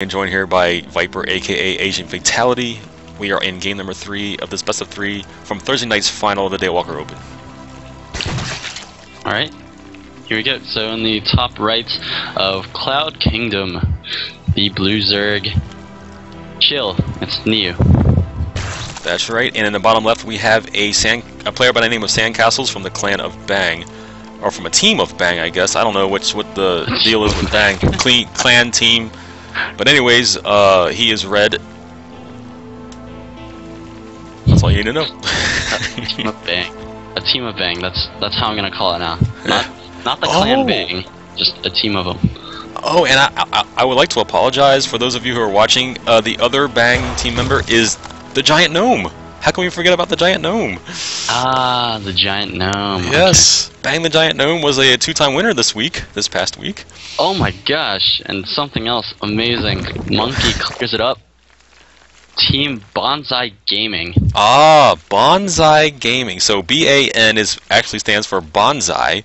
And joined here by Viper, aka Aznfatality. We are in game number three of this best of three from Thursday night's final of the Daywalker Open. Alright, here we go. So in the top right of Cloud Kingdom, the Blue Zerg. Chill, it's Neo. That's right. And in the bottom left, we have a sand, a player by the name of Sandcastles from the clan of Bang, or from a team of Bang, I guess. I don't know which what the deal is with Bang. Clean, clan team. But anyways, uh, he is red. That's all you need to know. a team of Bang. A team of Bang. That's that's how I'm gonna call it now. Not not the clan Oh. Bang. Just a team of them. Oh, and I, I, I would like to apologize for those of you who are watching. Uh, the other Bang team member is the Giant Gnome. How can we forget about the Giant Gnome? Ah, the giant gnome. okay. Yes, Bang the Giant Gnome was a two-time winner this week, this past week. Oh my gosh, and something else amazing. Monkey clears it up. Team Bonsai Gaming. Ah, Bonsai Gaming. So B-A-N is actually stands for bonsai,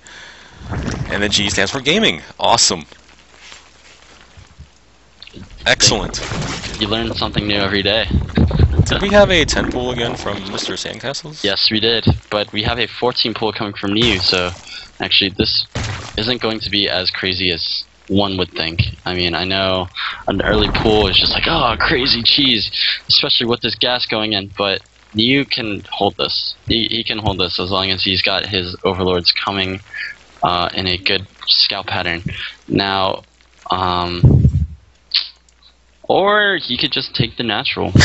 and the G stands for gaming. Awesome. Excellent. You learn something new every day. Did we have a 10 pool again from Mr. Sandcastles? Yes, we did, but we have a 14 pool coming from you, so actually this isn't going to be as crazy as one would think. I mean, I know an early pool is just like, oh, crazy cheese, especially with this gas going in, but Nyuu can hold this. He, he can hold this as long as he's got his overlords coming uh, in a good scout pattern. Now, um, or he could just take the natural.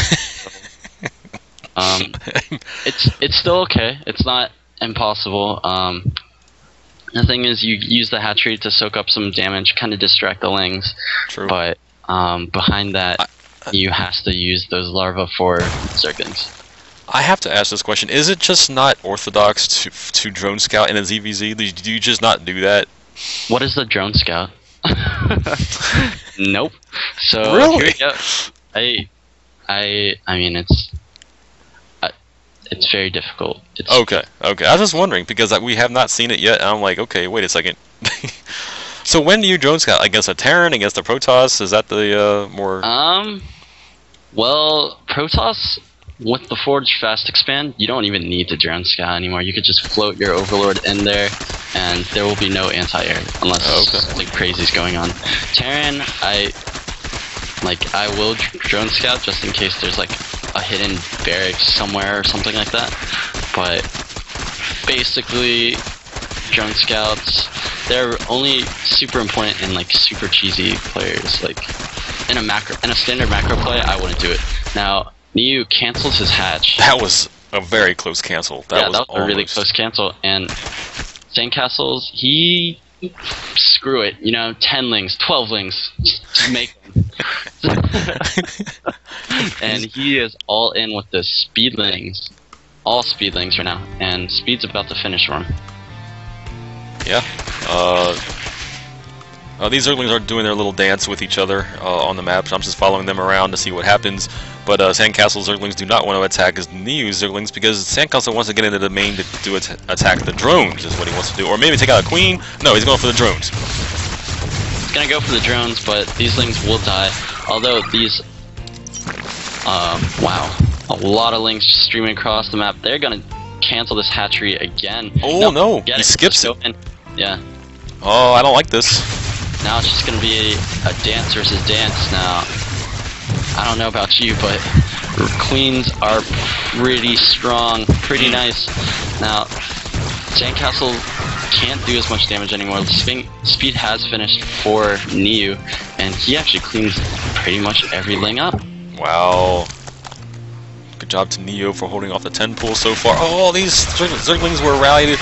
um, it's it's still okay. It's not impossible. Um, the thing is, you use the hatchery to soak up some damage, kind of distract the lings. True. But um, behind that, you have to use those larvae for zerglings. I have to ask this question. Is it just not orthodox to, to drone scout in a ZVZ? Do you- just not do that? What is the drone scout? nope. So Really? here we go. I, I, I mean, it's, it's very difficult. It's Okay, okay. I was just wondering because we have not seen it yet. And I'm like, okay, wait a second. so when do you drone scout against a Terran, against a Protoss? Is that the uh, more? Um, well, Protoss with the Forge Fast Expand, you don't even need to drone scout anymore. You could just float your Overlord in there, and there will be no anti-air unless Okay. something crazy's going on. Terran, I like I will drone scout just in case there's like a hidden barracks somewhere or something like that. But basically, drone scouts they're only super important in like super cheesy players like in a macro in a standard macro play I wouldn't do it. Now Nyuu cancels his hatch. That was a very close cancel. That yeah, was, that was a really close cancel. And Sandcastles, he screw it. You know, ten lings, twelve lings, just make. and he is all in with the speedlings, all speedlings right now, and speed's about to finish for him. Yeah. Uh, uh, these Zerglings are doing their little dance with each other uh, on the map. So I'm just following them around to see what happens. But uh, Sandcastle Zerglings do not want to attack his new Zerglings because Sandcastle wants to get into the main to do at- attack the drones is what he wants to do, or maybe take out a queen. No, he's going for the drones. He's gonna go for the drones, but these lings will die. Although these, um, wow, a lot of lings streaming across the map. They're gonna cancel this hatchery again. Oh, no, get he it, skips in. Yeah. Oh, I don't like this. Now it's just gonna be a, a dance versus dance now. I don't know about you, but queens are pretty strong, pretty nice. Now, Sandcastle can't do as much damage anymore. Speed has finished for Nyuu, and he actually cleans pretty much every ling up. Wow. Good job to Neo for holding off the 10 pool so far. Oh, these Zerg- Zerglings were rallied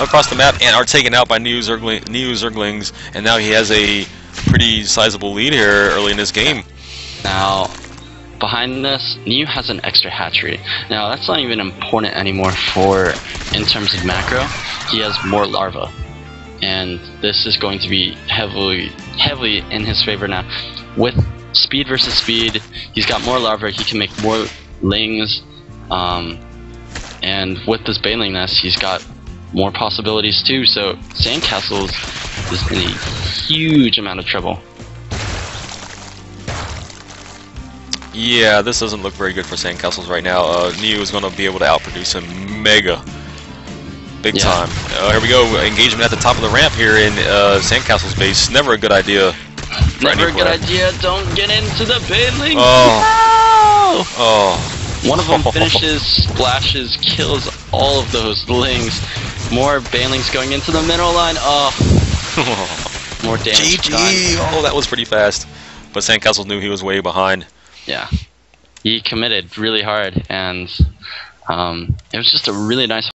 across the map and are taken out by Neo, Zergling- Neo Zerglings, and now he has a pretty sizable lead here early in this game. Now, behind this, Neo has an extra hatchery. Now, that's not even important anymore for, in terms of macro, he has more larvae. And this is going to be heavily, heavily in his favor now. With speed versus speed, he's got more larvae, he can make more lings, um, and with this Baneling Nest, he's got more possibilities too. So Sandcastles is in a huge amount of trouble. Yeah, this doesn't look very good for Sandcastles right now. Uh, Nyuu is going to be able to outproduce him mega. Big Yeah. time. Uh, here we go. Engagement at the top of the ramp here in uh, Sandcastle's base. Never a good idea. Never a good idea. Don't get into the Baneling. Oh. No! Oh. One of them finishes, splashes, kills all of those lings. More Banelings going into the middle line. Oh, more damage. GG! Oh, that was pretty fast. But Sandcastles knew he was way behind. Yeah. He committed really hard, and um, it was just a really nice